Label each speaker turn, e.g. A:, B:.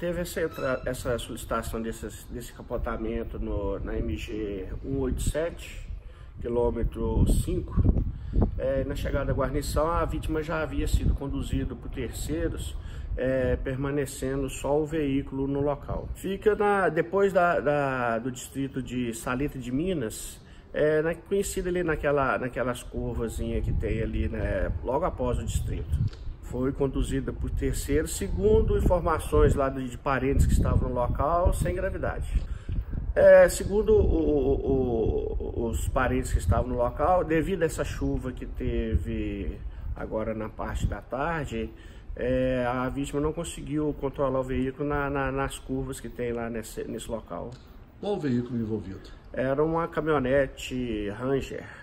A: teve essa, essa solicitação desse, desse capotamento no, na MG 187, quilômetro 5. É, na chegada da guarnição, a vítima já havia sido conduzida por terceiros, é, permanecendo só o veículo no local. Fica na, depois da, da, do distrito de Salita de Minas, é, na, conhecida ali naquela, naquelas curvas que tem ali, né, logo após o distrito foi conduzida por terceiro, segundo informações lá de parentes que estavam no local, sem gravidade. É, segundo o, o, os parentes que estavam no local, devido a essa chuva que teve agora na parte da tarde, é, a vítima não conseguiu controlar o veículo na, na, nas curvas que tem lá nesse, nesse local.
B: Qual o veículo envolvido?
A: Era uma caminhonete Ranger